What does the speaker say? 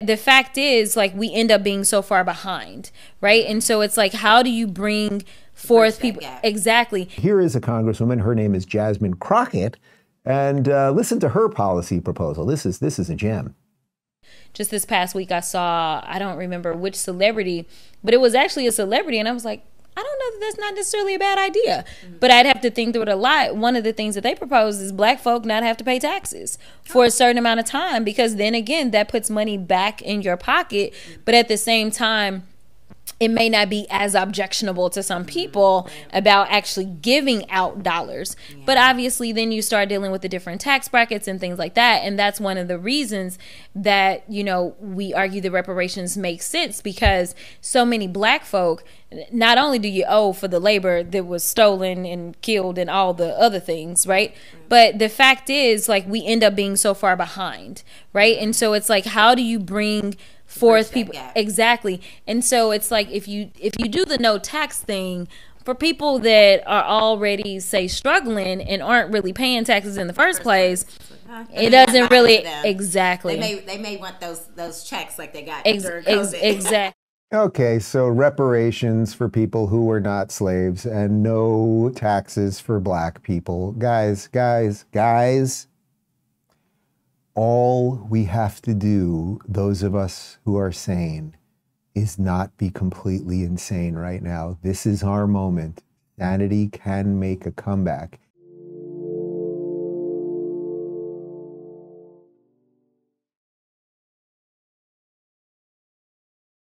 the fact is like we end up being so far behind right? And so it's like how do you bring forth people exactly. Here is a congresswoman. Her name is jasmine crockett. And uh, listen to her policy proposal. This is this is a gem. Just this past week i saw i don't remember which celebrity but it was actually a celebrity. And i was like that's not necessarily a bad idea, mm-hmm. but I'd have to think through it a lot. One of the things that they propose is black folk not have to pay taxes for a certain amount of time because then again, that puts money back in your pocket, but at the same time, it may not be as objectionable to some people about actually giving out dollars. Yeah. But obviously, then you start dealing with the different tax brackets and things like that. And that's one of the reasons that, you know, we argue the reparations make sense because so many black folk, not only do you owe for the labor that was stolen and killed and all the other things, right? But the fact is, like, we end up being so far behind, right? And so it's like, how do you bring forth people exactly. And so it's like if you if you do the no tax thing for people that are already say struggling and aren't really paying taxes in the first place it doesn't really exactly they may they may want those those checks like they got ex- ex- exactly Okay, so reparations for people who were not slaves and no taxes for black people. Guys, guys, guys, all we have to do, those of us who are sane, is not be completely insane right now. This is our moment. Sanity can make a comeback.